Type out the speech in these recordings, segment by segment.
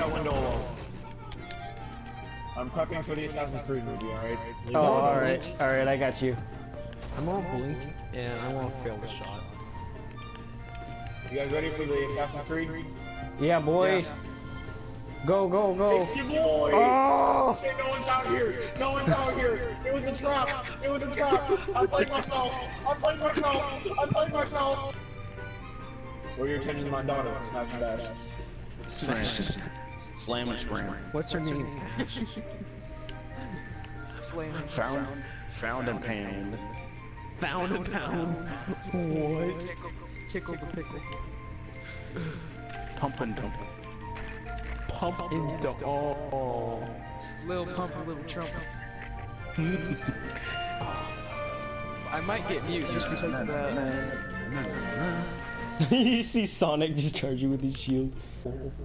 leave that window alone. I'm prepping for the Assassin's Creed movie, alright? Oh, oh alright, alright, I got you. I'm on blink, and I want to fail the shot. You guys ready for the Assassin's Creed? Yeah, boy. Go, go, go. It's your boy! Oh! Shit, no one's out here! No one's out here! It was a trap! It was a trap! I played myself! I played myself! I played myself! Or you're attending my daughter, Smash and Bash. Slam. Slam and scram. What's her name? Slam and Found, found and panned. Found a pound. What? Tickle, tickle the pickle. Pump and dump. Pump in the oh. Little pump, a little trump. I might get mute just because of that. you see Sonic just charge you with his shield.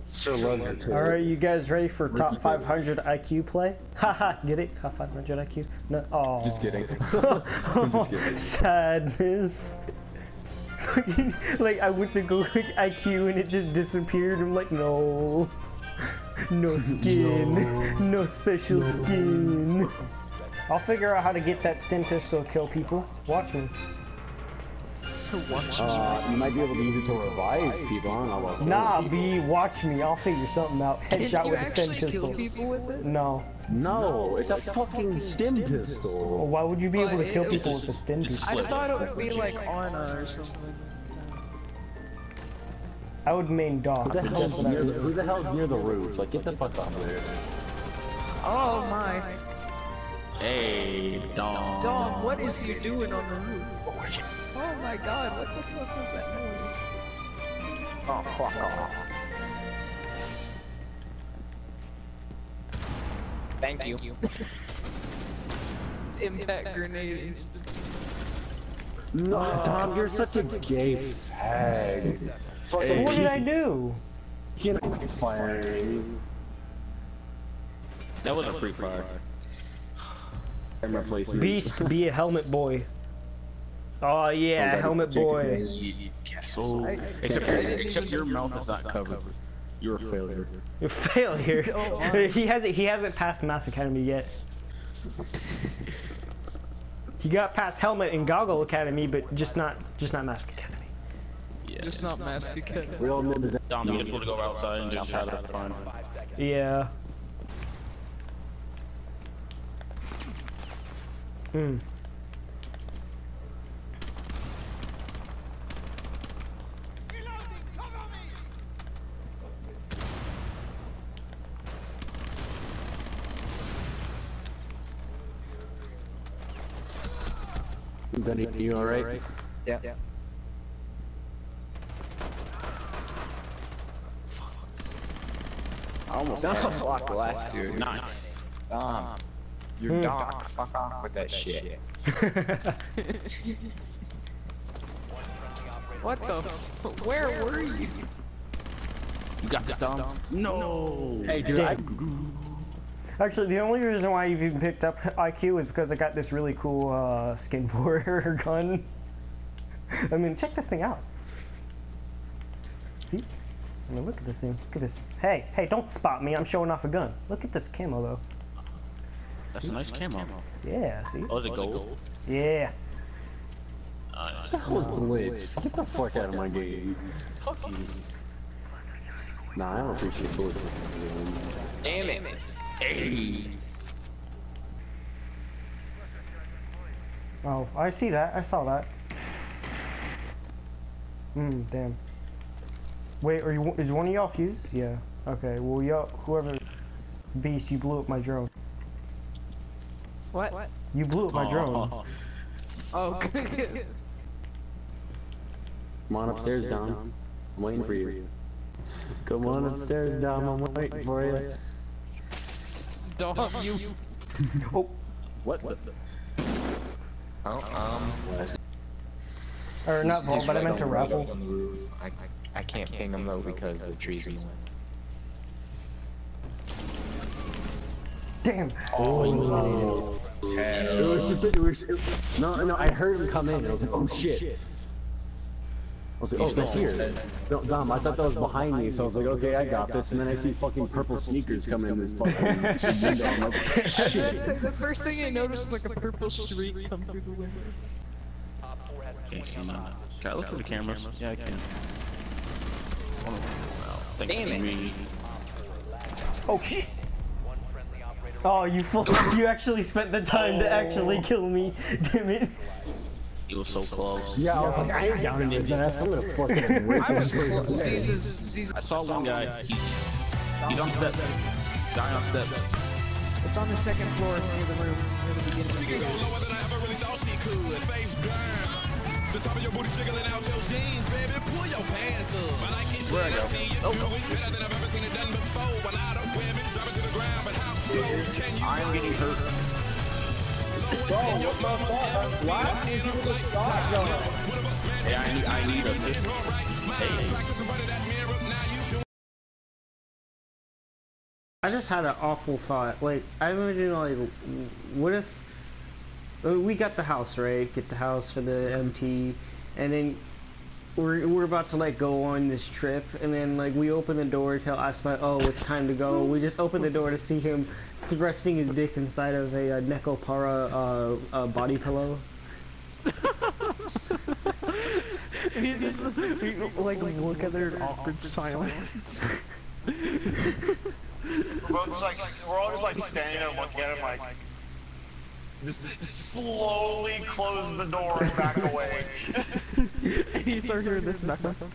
So love. Alright, you guys ready for top Ricky 500 IQ play? Haha, get it? Top 500 IQ? No, oh. Just kidding. Just kidding. Sadness. like, I went to go click IQ and it just disappeared. I'm like, no. No skin. No, special skin. I'll figure out how to get that stim pistol to kill people. Watch me. Uh, you might be able to use it to revive people. I don't know about Nah, killing B, watch me. I'll figure something out. Headshot you with a stim actually kill pistol. people with it? No. people. No, it's a fucking stim Well, pistol. why would you be able to kill it- people with a stim pistol? I thought it would be like Ana or something. I would main dog. Who the, but hell's that's what I near the, who the hell's near the roof? Like, get the fuck off there. Oh my. Hey, dog. Dom, what is he doing on the roof? Oh my god, what the fuck was that noise? Oh, fuck off. Thank you. Impact grenade instant. No, Tom, you're such a gay fag. Fucking What did I do? Get firing. That was a free fire. Beast, be a helmet boy. Oh yeah, that is helmet boy. Hayes. So, I- except, I didn't except even your know mouth is not was covered. You're a failure. You're a failure. My. he hasn't. He hasn't passed Mass Academy yet. He got past Helmet and Goggle Academy, but just not, just not Mask Academy. Yeah. Just not mask again. Real ninja. Dom, you just want to go outside and just try have fun. Yeah. Hmm. Benny, you alright? Yeah. I almost got blocked the last two. Nice. Dom, you're Hmm. Doc. Fuck off with that shit. What the f- Where were you? You got this, Dom? No. Hey, dude, I, Actually, the only reason why you've even picked up IQ is because I got this really cool uh, skin for her gun. I mean, check this thing out. See? I mean, look at this thing. Look at this. Hey, hey, don't spot me. I'm showing off a gun. Look at this camo, though. That's a nice camo. Yeah, see? Oh, the it gold? Yeah. Uh, that was Blitz. Get the fuck out of my game. fuck you. Nah, I don't appreciate Blitz. Damn it. Hey. Oh, I see that. I saw that. Hmm, damn. Wait, are you? Is one of y'all fused? Yeah. Okay. Well, y'all, whoever, beast, you blew up my drone. What? What? You blew up my drone. Oh, good. Come on upstairs, Dom. I'm waiting for you. Come on upstairs, Dom. I'm waiting for you. Dom, you. Oh, What? the- Oh, um, or not Vol, but I meant to on raffle. the roof. I, I can't ping them though because the trees in the way. Damn. Oh, no. It was just, it was, it, no, no, I heard him come in. I was like, oh shit. Was like, oh, that's here. No, Dom, I thought that was behind me, so I was like, okay, I got this. And then I see fucking purple sneakers coming in this fucking window. I'm like, shit. That's the first thing I noticed was like a purple streak come through the window. Okay, so now. Can I look at the cameras? Yeah, I can. Oh, Damn it. me. Oh shit! Oh, you full, you actually spent the time to actually oh. kill me. Damn it. He was so close. Yeah, I was like, I ain't down in this ass. I'm gonna fucking rip I was his close. face. Z's, Z's, I saw one guy. He's on step. Guy on step. it's on the second floor near the room, near the beginning of the stairs. Where I go? Oh, shit. I'm getting hurt. Bro, what the fuck? I'm blasting you a shotgun. Hey, I need, I need a assist. Hey, I just had an awful thought. Like, I imagine, like, what if uh, we got the house, right? Get the house for the MT, and then we're we're about to like go on this trip, and then like we open the door, tell Asma, oh, it's time to go. We just open the door to see him thrusting his dick inside of a uh, Nekopara uh, uh, body pillow. He just, he, like, look at their awkward silence. We're both just like, we're all just like standing there looking at him like, just slowly close the door and back away. and you start hearing this in the background.